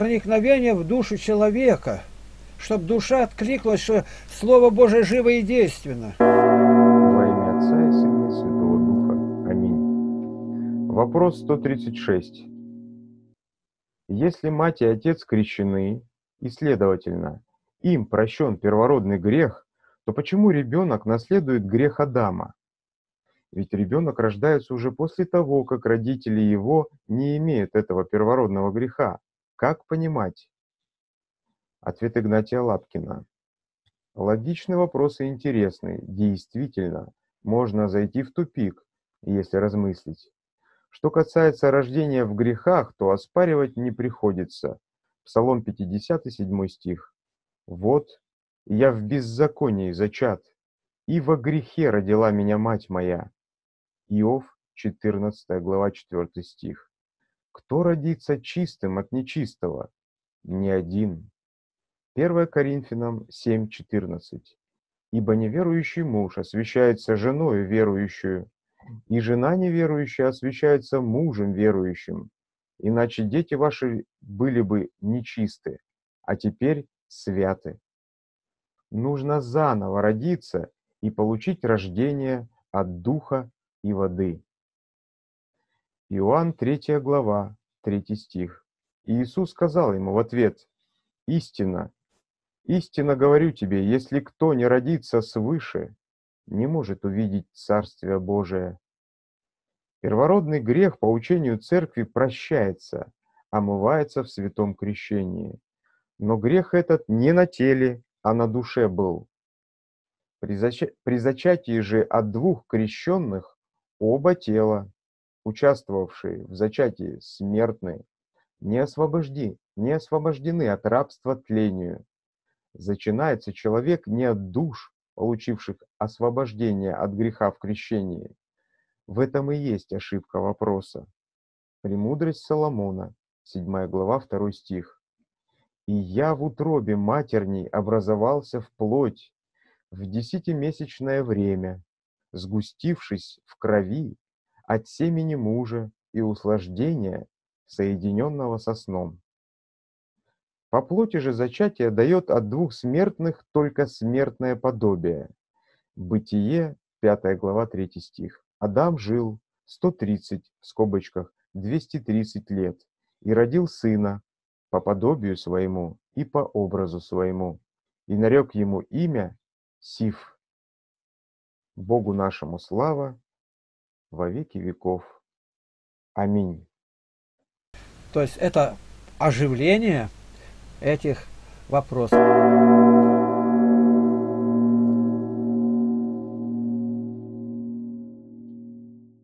проникновение в душу человека, чтобы душа откликнулась, что Слово Божие живо и действенно. Во имя Отца и Сына и Святого Духа. Аминь. Вопрос 136. Если мать и отец крещены, и, следовательно, им прощен первородный грех, то почему ребенок наследует грех Адама? Ведь ребенок рождается уже после того, как родители его не имеют этого первородного греха. Как понимать? Ответ Игнатия Лапкина. Логичный вопрос и интересный. Действительно, можно зайти в тупик, если размыслить. Что касается рождения в грехах, то оспаривать не приходится. Псалом 50, 7 стих. «Вот, я в беззаконии зачат, и во грехе родила меня мать моя». Иов, 14 глава, 4 стих. Кто родится чистым от нечистого? Ни один. 1 Коринфянам 7.14. Ибо неверующий муж освящается женою верующую, и жена неверующая освящается мужем верующим. Иначе дети ваши были бы нечисты, а теперь святы. Нужно заново родиться и получить рождение от Духа и воды. Иоанн 3 глава, 3 стих. Иисус сказал ему в ответ, «Истина, истинно говорю тебе, если кто не родится свыше, не может увидеть Царствие Божие». Первородный грех по учению Церкви прощается, омывается в святом крещении. Но грех этот не на теле, а на душе был. При, зача... при зачатии же от двух крещенных Оба тела, участвовавшие в зачатии смертные, не, освобожди, не освобождены от рабства тлению. Зачинается человек не от душ, получивших освобождение от греха в крещении. В этом и есть ошибка вопроса. Премудрость Соломона, 7 глава, 2 стих. «И я в утробе матерней образовался в плоть в десятимесячное время, сгустившись в крови от семени мужа и услаждения, соединенного со сном. По плоти же зачатие дает от двух смертных только смертное подобие. Бытие, 5 глава, 3 стих. Адам жил 130, в скобочках, 230 лет, и родил сына по подобию своему и по образу своему, и нарек ему имя Сиф. Богу нашему слава во веки веков. Аминь. То есть это оживление этих вопросов.